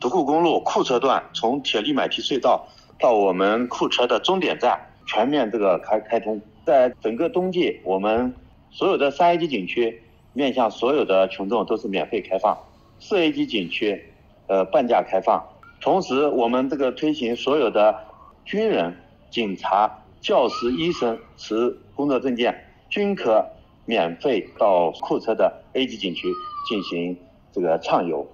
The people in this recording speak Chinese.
独库公路库车段从铁力买提隧道到我们库车的终点站全面这个开开通，在整个冬季，我们所有的三 A 级景区面向所有的群众都是免费开放，四 A 级景区，呃半价开放。同时，我们这个推行所有的军人、警察、教师、医生持工作证件均可免费到库车的 A 级景区进行这个畅游。